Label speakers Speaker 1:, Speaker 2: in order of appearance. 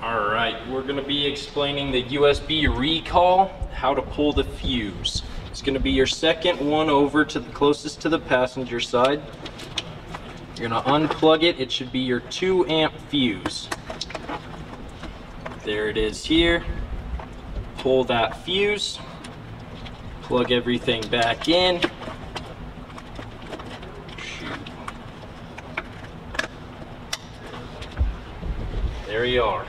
Speaker 1: All right, we're gonna be explaining the USB recall, how to pull the fuse. It's gonna be your second one over to the closest to the passenger side. You're gonna unplug it. It should be your two amp fuse. There it is here. Pull that fuse. Plug everything back in. There you are.